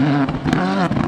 Ah,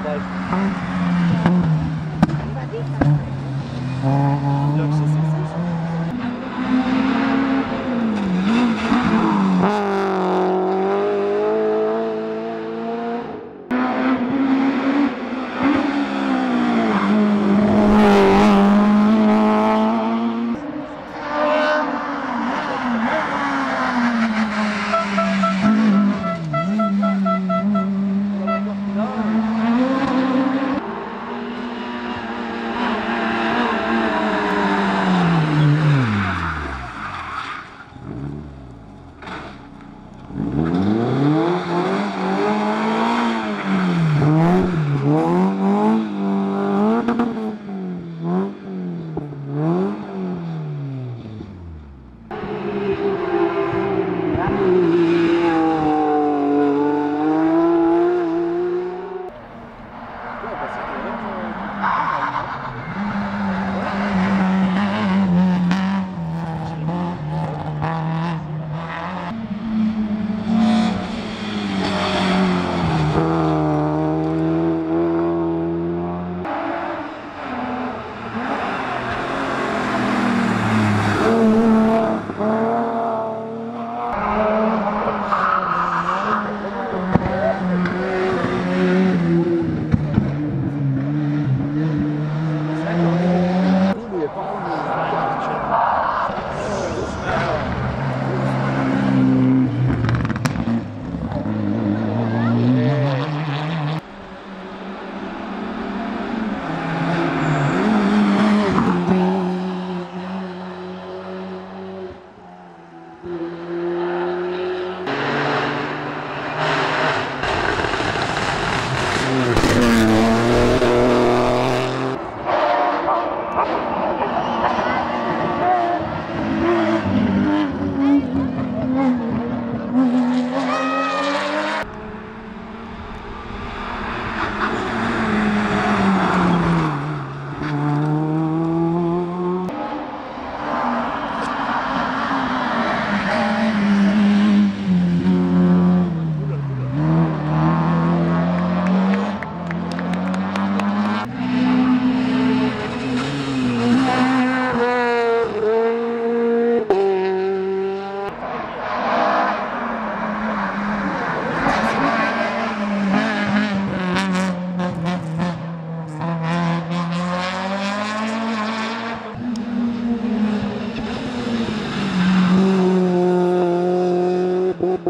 Bye-bye. boom, boom.